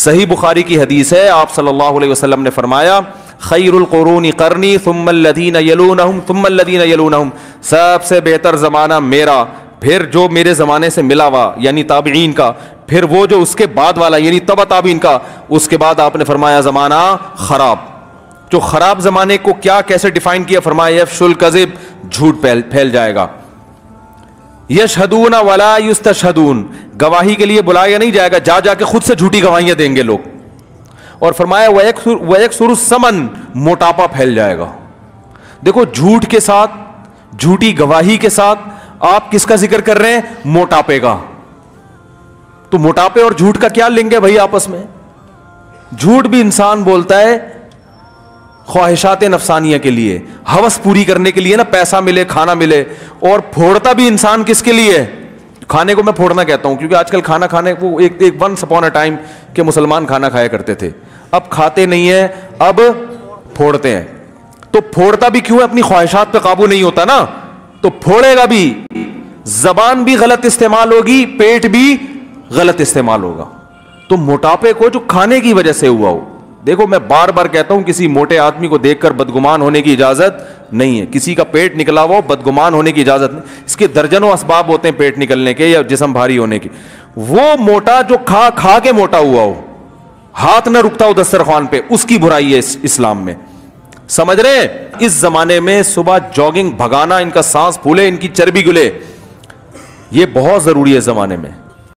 सही बुखारी की हदीस है, आप सल्लल्लाहु अलैहि वसल्लम ने फरमाया खैरुलक़रून करनी तुमल्लदीन यलूनहुम तुमल्लदीन यलूनहुम। सबसे बेहतर ज़माना मेरा, फिर जो मेरे ज़माने से मिला हुआ, यानी ताबीन का, फिर वो जो उसके बाद वाला, यानी तबा ताबीन का, उसके बाद आपने फरमाया ज़माना ख़राब। जो ख़राब ज़माने को क्या, कैसे डिफाइन किया, फरमाया, यफशुल कज़िब, झूठ फैल जाएगा। यशहदून वला युस्तशहदून। गवाही के लिए बुलाया नहीं जाएगा, जा जाके खुद से झूठी गवाहियाँ देंगे लोग। और फरमाया वयक समन, मोटापा फैल जाएगा। देखो, झूठ के साथ, झूठी गवाही के साथ आप किसका ज़िक्र कर रहे हैं? मोटापे का। तो मोटापे और झूठ का क्या लिंग है भाई आपस में? झूठ भी इंसान बोलता है ख्वाहिशात नफसानिया के लिए, हवस पूरी करने के लिए ना पैसा मिले, खाना मिले, और फोड़ता भी इंसान किसके लिए? खाने को मैं फोड़ना कहता हूँ, क्योंकि आजकल खाना खाने, वो एक एक वन सपॉन अ टाइम के मुसलमान खाना खाया करते थे। अब खाते नहीं है, अब फोड़ते हैं। तो फोड़ता भी क्यों है? अपनी ख्वाहिशात पे काबू नहीं होता ना। तो फोड़ेगा भी, जबान भी गलत इस्तेमाल होगी, पेट भी गलत इस्तेमाल होगा। तो मोटापे को जो खाने की वजह से हुआ हो देखो मैं बार बार कहता हूँ किसी मोटे आदमी को देखकर बदगुमान होने की इजाज़त नहीं है। किसी का पेट निकला हुआ बदगुमान होने की इजाज़त नहीं। इसके दर्जनों असबाब होते हैं पेट निकलने के या जिसम भारी होने के। वो मोटा जो खा खा के मोटा हुआ हो हाथ ना रुकता हो दस्तरखान पे उसकी बुराई है इस, इस्लाम में। समझ रहे इस जमाने में सुबह जॉगिंग भगाना इनका सांस फूले इनकी चर्बी गुले ये बहुत ज़रूरी है जमाने में।